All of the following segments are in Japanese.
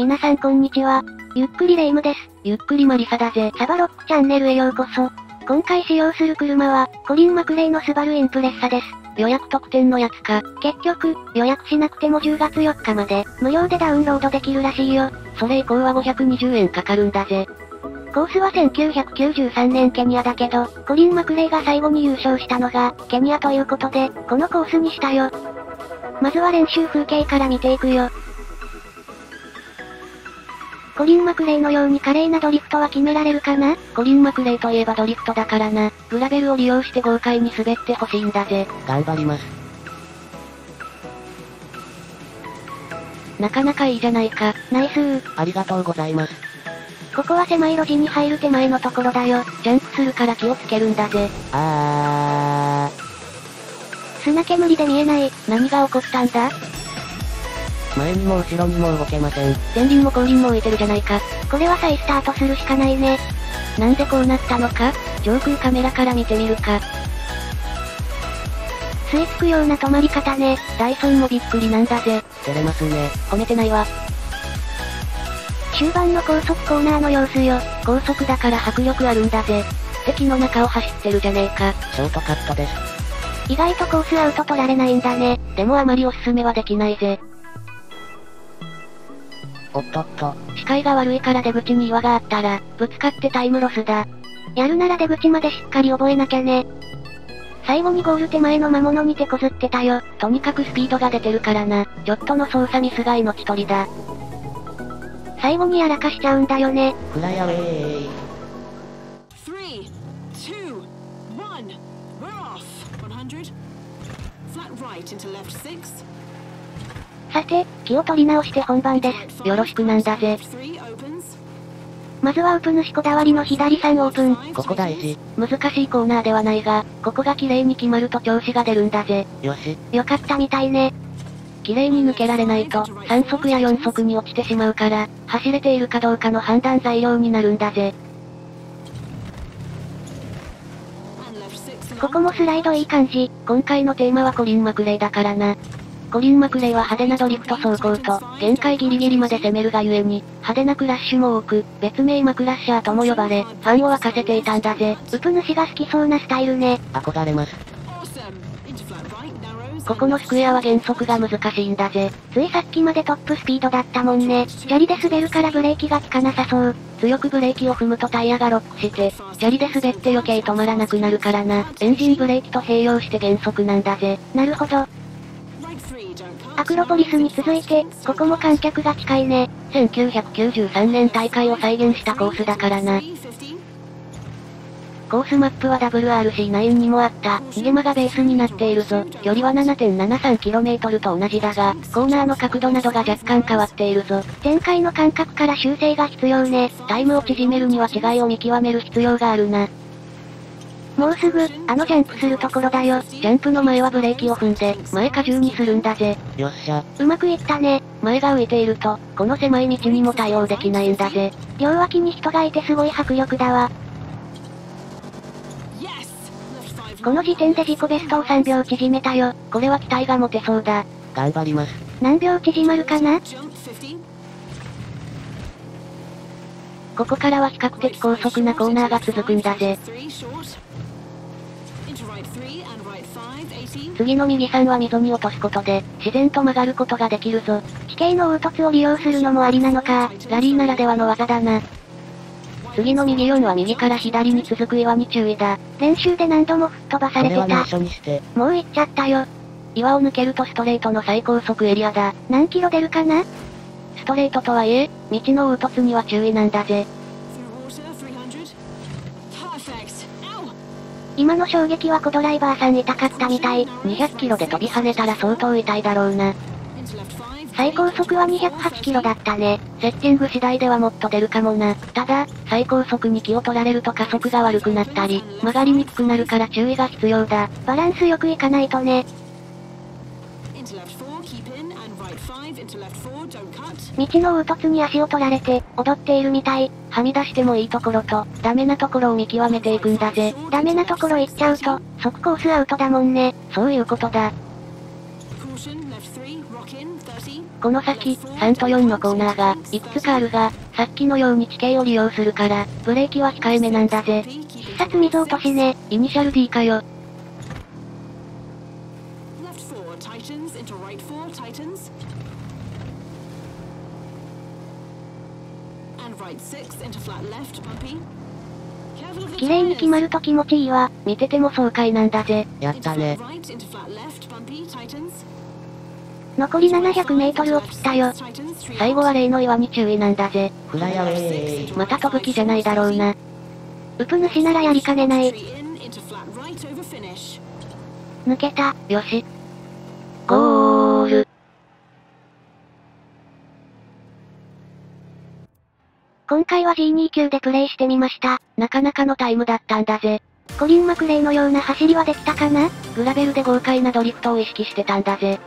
皆さんこんにちは。ゆっくりレ夢ムです。ゆっくりマリサだぜ。サバロックチャンネルへようこそ。今回使用する車は、コリン・マクレイのスバルインプレッサです。予約特典のやつか。結局、予約しなくても10月4日まで、無料でダウンロードできるらしいよ。それ以降は520円かかるんだぜ。コースは1993年ケニアだけど、コリン・マクレイが最後に優勝したのが、ケニアということで、このコースにしたよ。まずは練習風景から見ていくよ。コリン・マクレイのように華麗なドリフトは決められるかな？コリン・マクレイといえばドリフトだからな。グラベルを利用して豪快に滑ってほしいんだぜ。頑張ります。なかなかいいじゃないか。ナイスー。ありがとうございます。ここは狭い路地に入る手前のところだよ。ジャンプするから気をつけるんだぜ。あー。砂煙で見えない。何が起こったんだ？前にも後ろにも動けません。前輪も後輪も浮いてるじゃないか。これは再スタートするしかないね。なんでこうなったのか？上空カメラから見てみるか。吸い付くような止まり方ね。ダイソンもびっくりなんだぜ。照れますね。褒めてないわ。終盤の高速コーナーの様子よ。高速だから迫力あるんだぜ。敵の中を走ってるじゃねえか。ショートカットです。意外とコースアウト取られないんだね。でもあまりおすすめはできないぜ。おっとっと、視界が悪いから出口に岩があったら、ぶつかってタイムロスだ。やるなら出口までしっかり覚えなきゃね。最後にゴール手前の魔物に手こずってたよ。とにかくスピードが出てるからな。ちょっとの操作ミスが命取りだ。最後にやらかしちゃうんだよね。フライアウェイ。さて、気を取り直して本番です。よろしくなんだぜ。まずはウプ主こだわりの左3オープン。ここ大事。難しいコーナーではないが、ここが綺麗に決まると調子が出るんだぜ。よし。よかったみたいね。綺麗に抜けられないと、3速や4速に落ちてしまうから、走れているかどうかの判断材料になるんだぜ。ここもスライドいい感じ。今回のテーマはコリン・マクレイだからな。コリン・マクレイは派手なドリフト走行と、限界ギリギリまで攻めるがゆえに、派手なクラッシュも多く、別名マクラッシャーとも呼ばれ、ファンを沸かせていたんだぜ。ウプ主が好きそうなスタイルね。憧れます。ここのスクエアは減速が難しいんだぜ。ついさっきまでトップスピードだったもんね。砂利で滑るからブレーキが効かなさそう。強くブレーキを踏むとタイヤがロックして、砂利で滑って余計止まらなくなるからな。エンジンブレーキと併用して減速なんだぜ。なるほど。アクロポリスに続いて、ここも観客が近いね。1993年大会を再現したコースだからな。コースマップは WRC9 にもあった、ヒゲマがベースになっているぞ。距離は 7.73km と同じだが、コーナーの角度などが若干変わっているぞ。前回の感覚から修正が必要ね。タイムを縮めるには違いを見極める必要があるな。もうすぐ、あのジャンプするところだよ。ジャンプの前はブレーキを踏んで、前荷重にするんだぜ。よっしゃ。うまくいったね。前が浮いていると、この狭い道にも対応できないんだぜ。両脇に人がいてすごい迫力だわ。この時点で自己ベストを3秒縮めたよ。これは期待が持てそうだ。頑張ります。何秒縮まるかな？ここからは比較的高速なコーナーが続くんだぜ。次の右3は溝に落とすことで、自然と曲がることができるぞ。地形の凹凸を利用するのもありなのか。ラリーならではの技だな。次の右4は右から左に続く岩に注意だ。練習で何度も吹っ飛ばされてた。もう行っちゃったよ。岩を抜けるとストレートの最高速エリアだ。何キロ出るかな？ストレートとはいえ、道の凹凸には注意なんだぜ。今の衝撃はコドライバーさん痛かったみたい。200キロで飛び跳ねたら相当痛いだろうな。最高速は208キロだったね。セッティング次第ではもっと出るかもな。ただ、最高速に気を取られると加速が悪くなったり、曲がりにくくなるから注意が必要だ。バランスよくいかないとね。道の凹凸に足を取られて、踊っているみたい。はみ出してもいいところと、ダメなところを見極めていくんだぜ。ダメなところ行っちゃうと、即コースアウトだもんね。そういうことだ。この先、3と4のコーナーが、いくつかあるが、さっきのように地形を利用するから、ブレーキは控えめなんだぜ。必殺水落としね。イニシャル D かよ。綺麗に決まると気持ちいいわ。見てても爽快なんだぜ。やったね。残り700メートルを切ったよ。最後は例の岩に注意なんだぜ。フライアウェイ。また飛ぶ気じゃないだろうな。ウプ主ならやりかねない。抜けた。よし。ゴール。今回は G2 級でプレイしてみました。なかなかのタイムだったんだぜ。コリン・マクレイのような走りはできたかな？グラベルで豪快なドリフトを意識してたんだぜ。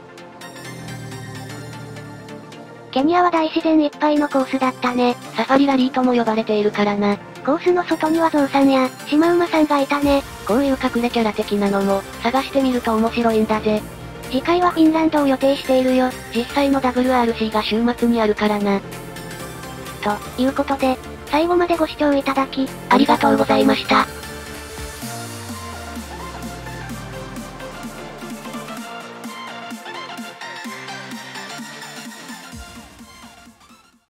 ケニアは大自然いっぱいのコースだったね。サファリラリーとも呼ばれているからな。コースの外にはゾウさんや、シマウマさんがいたね。こういう隠れキャラ的なのも、探してみると面白いんだぜ。次回はフィンランドを予定しているよ。実際の WRC が週末にあるからな。ということで、最後までご視聴いただき、ありがとうございました。